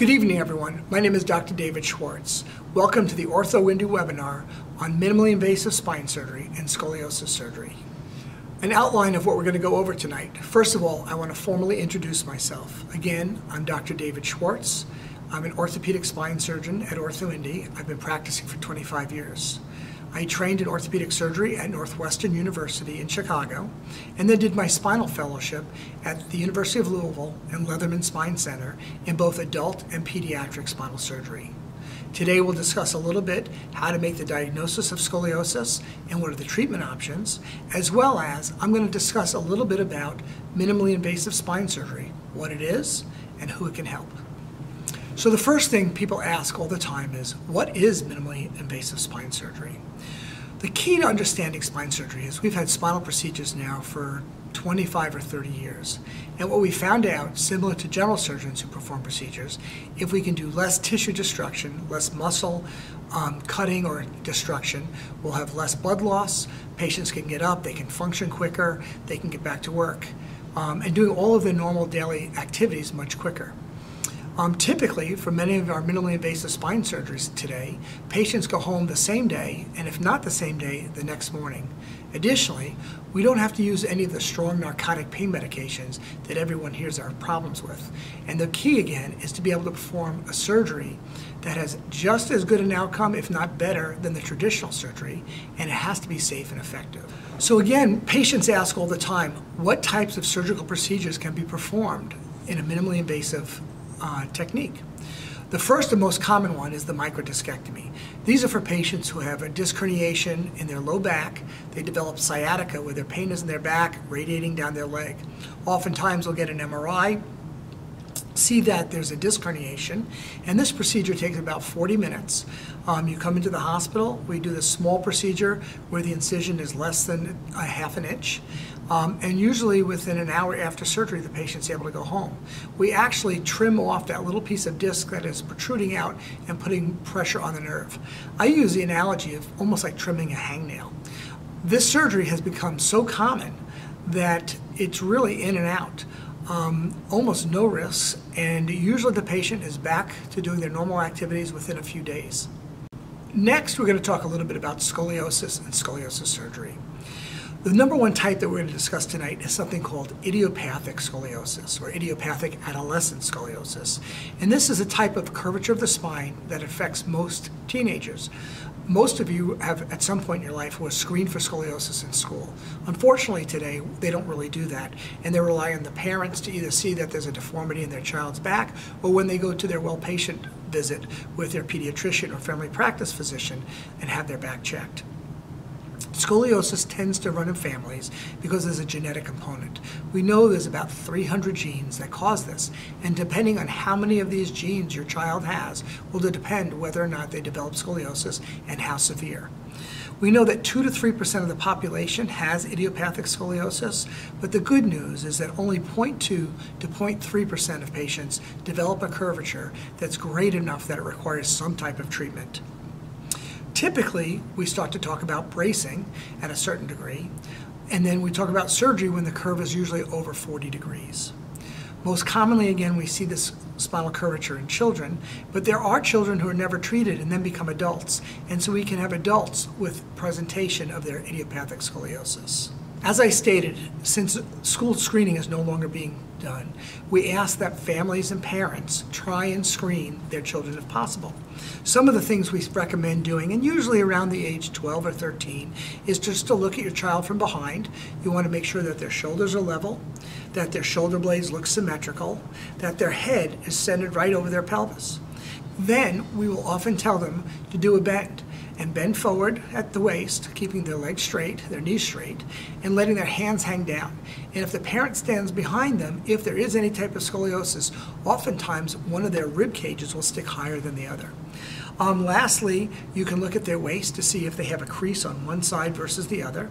Good evening, everyone. My name is Dr. David Schwartz. Welcome to the OrthoIndy webinar on minimally invasive spine surgery and scoliosis surgery. An outline of what we're going to go over tonight. First of all, I want to formally introduce myself. Again, I'm Dr. David Schwartz. I'm an orthopedic spine surgeon at Ortho OrthoIndy. I've been practicing for 25 years. I trained in orthopedic surgery at Northwestern University in Chicago, and then did my spinal fellowship at the University of Louisville and Leatherman Spine Center in both adult and pediatric spinal surgery. Today we'll discuss a little bit how to make the diagnosis of scoliosis and what are the treatment options, as well as I'm going to discuss a little bit about minimally invasive spine surgery, what it is, and who it can help. So the first thing people ask all the time is, what is minimally invasive spine surgery? The key to understanding spine surgery is we've had spinal procedures now for 25 or 30 years. And what we found out, similar to general surgeons who perform procedures, if we can do less tissue destruction, less muscle um, cutting or destruction, we'll have less blood loss, patients can get up, they can function quicker, they can get back to work, um, and doing all of their normal daily activities much quicker. Um, typically, for many of our minimally invasive spine surgeries today, patients go home the same day, and if not the same day, the next morning. Additionally, we don't have to use any of the strong narcotic pain medications that everyone hears our problems with. And the key, again, is to be able to perform a surgery that has just as good an outcome, if not better, than the traditional surgery, and it has to be safe and effective. So again, patients ask all the time, what types of surgical procedures can be performed in a minimally invasive uh, technique. The first and most common one is the microdiscectomy. These are for patients who have a disc herniation in their low back. They develop sciatica where their pain is in their back, radiating down their leg. Oftentimes they'll get an MRI, see that there's a disc herniation, and this procedure takes about 40 minutes. Um, you come into the hospital, we do this small procedure where the incision is less than a half an inch. Um, and usually within an hour after surgery, the patient's able to go home. We actually trim off that little piece of disc that is protruding out and putting pressure on the nerve. I use the analogy of almost like trimming a hangnail. This surgery has become so common that it's really in and out. Um, almost no risks, and usually the patient is back to doing their normal activities within a few days. Next, we're going to talk a little bit about scoliosis and scoliosis surgery. The number one type that we're going to discuss tonight is something called idiopathic scoliosis or idiopathic adolescent scoliosis. And this is a type of curvature of the spine that affects most teenagers. Most of you have, at some point in your life, was screened for scoliosis in school. Unfortunately, today, they don't really do that, and they rely on the parents to either see that there's a deformity in their child's back, or when they go to their well patient visit with their pediatrician or family practice physician and have their back checked. Scoliosis tends to run in families because there's a genetic component. We know there's about 300 genes that cause this, and depending on how many of these genes your child has will depend whether or not they develop scoliosis and how severe. We know that 2 to 3% of the population has idiopathic scoliosis, but the good news is that only 0.2 to 0.3% of patients develop a curvature that's great enough that it requires some type of treatment. Typically, we start to talk about bracing at a certain degree, and then we talk about surgery when the curve is usually over 40 degrees. Most commonly, again, we see this spinal curvature in children, but there are children who are never treated and then become adults, and so we can have adults with presentation of their idiopathic scoliosis. As I stated, since school screening is no longer being done, we ask that families and parents try and screen their children if possible. Some of the things we recommend doing, and usually around the age 12 or 13, is just to look at your child from behind. You want to make sure that their shoulders are level, that their shoulder blades look symmetrical, that their head is centered right over their pelvis. Then we will often tell them to do a bend and bend forward at the waist, keeping their legs straight, their knees straight, and letting their hands hang down. And if the parent stands behind them, if there is any type of scoliosis, oftentimes one of their rib cages will stick higher than the other. Um, lastly, you can look at their waist to see if they have a crease on one side versus the other.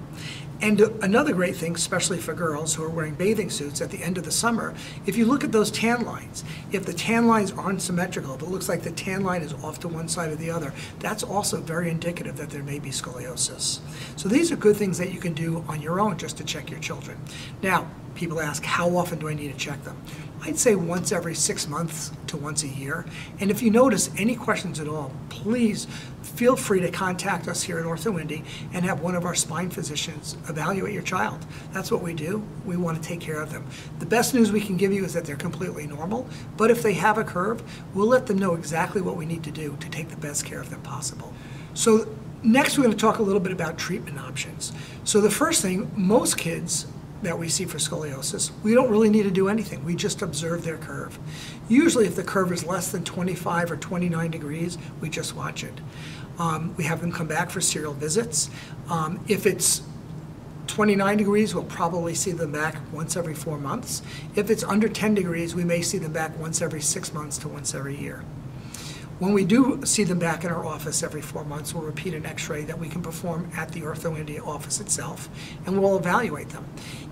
And another great thing, especially for girls who are wearing bathing suits at the end of the summer, if you look at those tan lines, if the tan lines aren't symmetrical, if it looks like the tan line is off to one side or the other, that's also very indicative that there may be scoliosis. So these are good things that you can do on your own just to check your children. Now, people ask, how often do I need to check them? I'd say once every six months to once a year. And if you notice any questions at all, please feel free to contact us here at OrthoIndy and have one of our spine physicians evaluate your child. That's what we do. We want to take care of them. The best news we can give you is that they're completely normal, but if they have a curve, we'll let them know exactly what we need to do to take the best care of them possible. So next we're going to talk a little bit about treatment options. So the first thing, most kids that we see for scoliosis, we don't really need to do anything. We just observe their curve. Usually if the curve is less than 25 or 29 degrees, we just watch it. Um, we have them come back for serial visits. Um, if it's 29 degrees, we'll probably see them back once every four months. If it's under 10 degrees, we may see them back once every six months to once every year. When we do see them back in our office every four months, we'll repeat an x-ray that we can perform at the OrthoIndy office itself, and we'll evaluate them.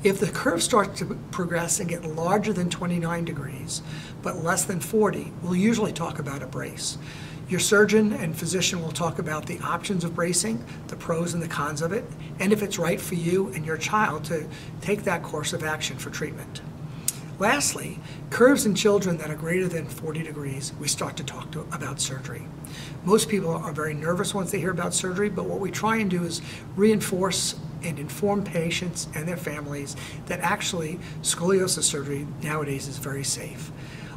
If the curve starts to progress and get larger than 29 degrees, but less than 40, we'll usually talk about a brace. Your surgeon and physician will talk about the options of bracing, the pros and the cons of it, and if it's right for you and your child to take that course of action for treatment. Lastly, curves in children that are greater than 40 degrees, we start to talk to, about surgery. Most people are very nervous once they hear about surgery, but what we try and do is reinforce and inform patients and their families that actually scoliosis surgery nowadays is very safe.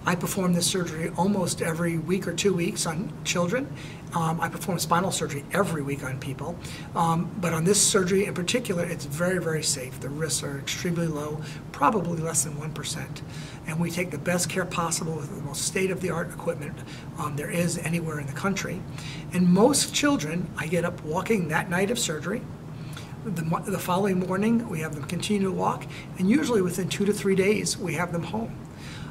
I perform this surgery almost every week or two weeks on children. Um, I perform spinal surgery every week on people. Um, but on this surgery in particular, it's very, very safe. The risks are extremely low, probably less than 1%. And we take the best care possible with the most state-of-the-art equipment um, there is anywhere in the country. And most children, I get up walking that night of surgery. The, the following morning, we have them continue to walk, and usually within two to three days, we have them home.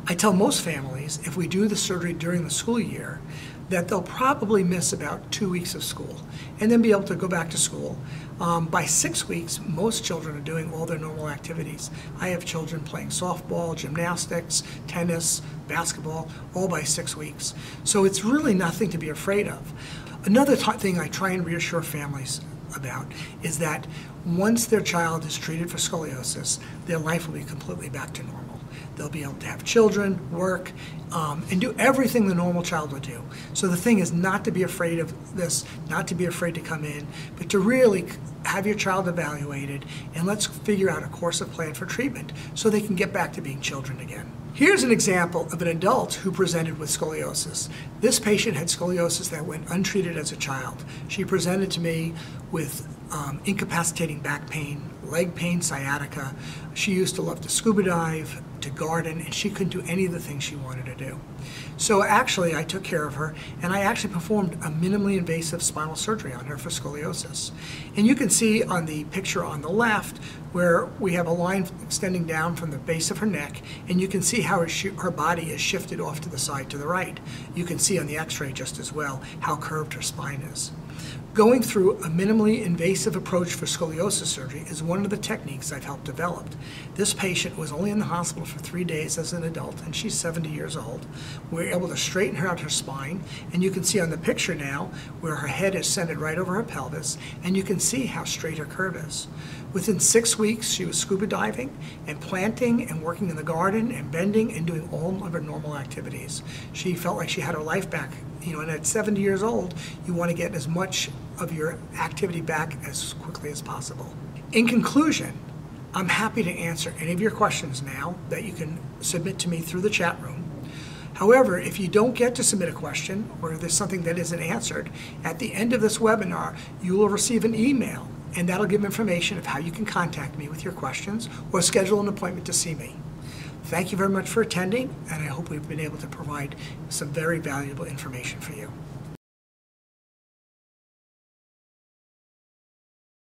I tell most families if we do the surgery during the school year that they'll probably miss about two weeks of school and then be able to go back to school. Um, by six weeks, most children are doing all their normal activities. I have children playing softball, gymnastics, tennis, basketball, all by six weeks. So it's really nothing to be afraid of. Another thing I try and reassure families about is that once their child is treated for scoliosis, their life will be completely back to normal. They'll be able to have children, work, um, and do everything the normal child would do. So the thing is not to be afraid of this, not to be afraid to come in, but to really have your child evaluated and let's figure out a course of plan for treatment so they can get back to being children again. Here's an example of an adult who presented with scoliosis. This patient had scoliosis that went untreated as a child. She presented to me with um, incapacitating back pain, leg pain, sciatica. She used to love to scuba dive, to garden, and she couldn't do any of the things she wanted to do. So actually, I took care of her, and I actually performed a minimally invasive spinal surgery on her for scoliosis. And you can see on the picture on the left where we have a line extending down from the base of her neck, and you can see how her, body is shifted off to the side to the right. You can see on the x-ray just as well how curved her spine is. Going through a minimally invasive approach for scoliosis surgery is one of the techniques I've helped develop. This patient was only in the hospital for three days as an adult, and she's 70 years old. We were able to straighten her out her spine, and you can see on the picture now where her head is centered right over her pelvis, and you can see how straight her curve is. Within six weeks, she was scuba diving and planting and working in the garden and bending and doing all of her normal activities. She felt like she had her life back. You know, and at 70 years old, you want to get as much of your activity back as quickly as possible. In conclusion, I'm happy to answer any of your questions now that you can submit to me through the chat room. However, if you don't get to submit a question or there's something that isn't answered, at the end of this webinar, you will receive an email and that'll give information of how you can contact me with your questions or schedule an appointment to see me. Thank you very much for attending, and I hope we've been able to provide some very valuable information for you.